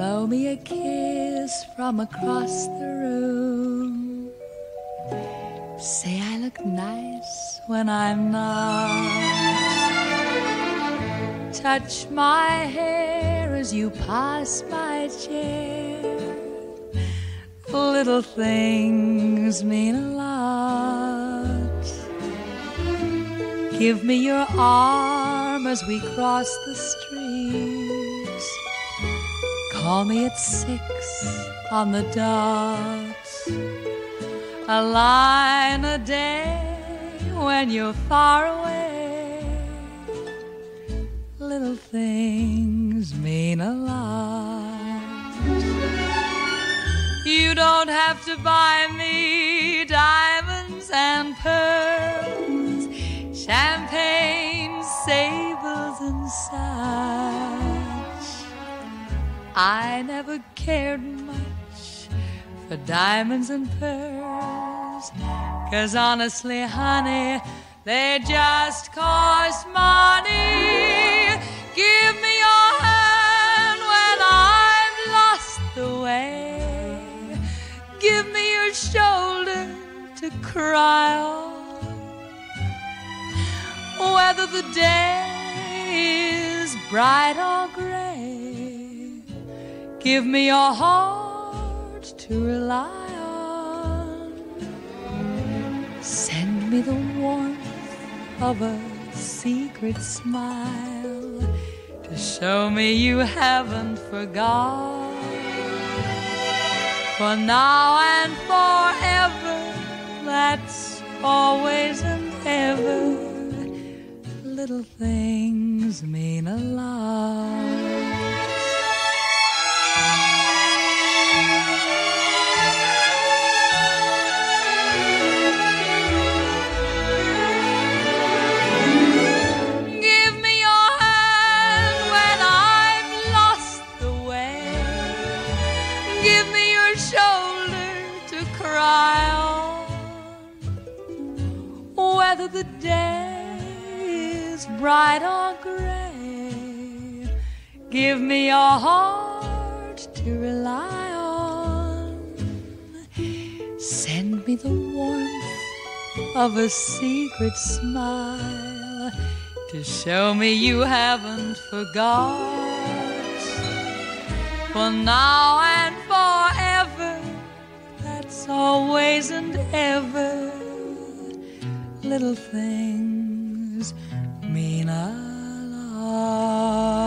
Blow me a kiss from across the room. Say I look nice when I'm not. Touch my hair as you pass my chair. Little things mean a lot. Give me your arm as we cross the street. Call me at six on the dot. A line a day when you're far away. Little things mean a lot. You don't have to buy me I never cared much for diamonds and pearls, cause honestly, honey, they just cost money. Give me your hand when I've lost the way. Give me your shoulder to cry on. Whether the day is bright or gray, give me your heart to rely on. Send me the warmth of a secret smile to show me you haven't forgot. For now and forever, that's always and ever. Little things mean a lot. Give me your shoulder to cry on. Whether the day is bright or gray, give me your heart to rely on. Send me the warmth of a secret smile to show me you haven't forgot. For now and Little things mean a lot.